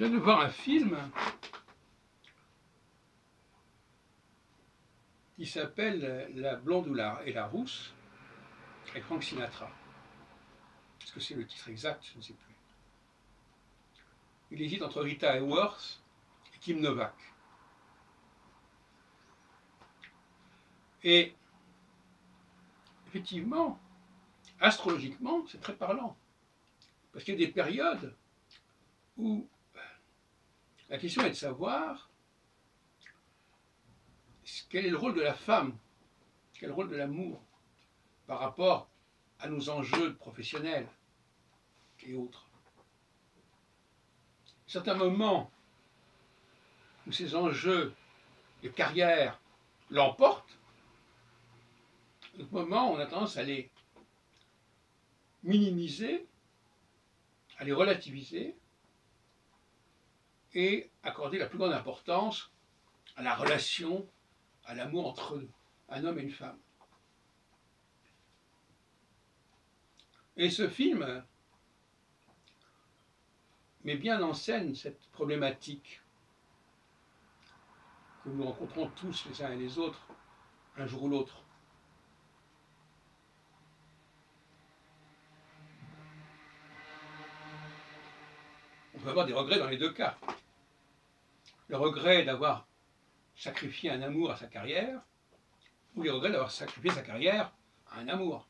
Je viens de voir un film qui s'appelle La blonde ou la, et la rousse avec Frank Sinatra. Est-ce que c'est le titre exact? Je ne sais plus. Il hésite entre Rita Hayworth et Kim Novak. Et effectivement, astrologiquement, c'est très parlant. Parce qu'il y a des périodes où la question est de savoir quel est le rôle de la femme, quel est le rôle de l'amour par rapport à nos enjeux professionnels et autres. Certains moments où ces enjeux de carrière l'emportent, d'autres moments, on a tendance à les minimiser, à les relativiser et accorder la plus grande importance à la relation, à l'amour entre un homme et une femme. Et ce film met bien en scène cette problématique que nous rencontrons tous les uns et les autres, un jour ou l'autre. On peut avoir des regrets dans les deux cas. Le regret d'avoir sacrifié un amour à sa carrière, ou le regret d'avoir sacrifié sa carrière à un amour.